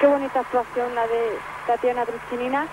Qué bonita actuación la de Tatiana Bruschinina.